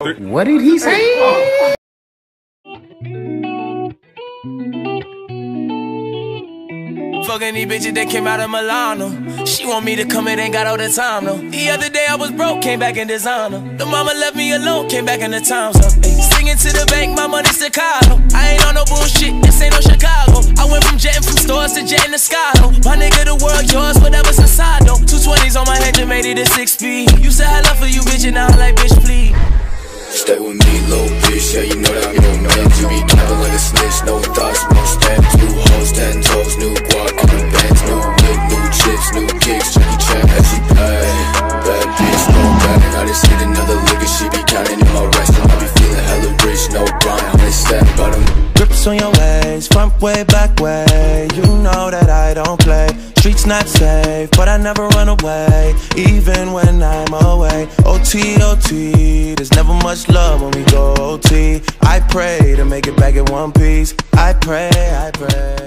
What did he say? Fucking these bitches that came out of Milano. She want me to come in, ain't got all the time, though. The other day I was broke, came back in designer. The mama left me alone, came back in the times up. Ay, singing to the bank, my money Chicago. I ain't on no bullshit, this ain't no Chicago. I went from jetting from stores to jetting the sky, though. My nigga, the world yours, whatever's inside, though. 220s on my head, just made it a six speed. You said I love for you, bitch, and now I'm like, bitch, please. Yeah, you know that I'm your man. You be capping like a snitch, no thoughts, no stamps New hoes, ten toes, new guac, the bands New whip, new chips, new kicks, Jackie Chan as she pay Bad bitch, no bad, I just hit another lick and she be counting in my rest I be feeling hella rich, no grind, I'm step, but I'm Grips on your waist, front way, back way. You know I don't play. Streets not safe, but I never run away. Even when I'm away. OT, OT, there's never much love when we go OT I pray to make it back in one piece. I pray, I pray